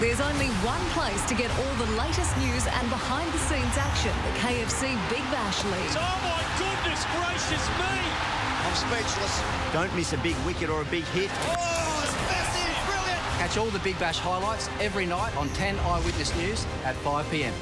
There's only one place to get all the latest news and behind the scenes action the KFC Big Bash League. Oh my goodness gracious me! I'm speechless. Don't miss a big wicket or a big hit. Oh, it's massive, brilliant. Catch all the Big Bash highlights every night on 10 Eyewitness News at 5 p.m.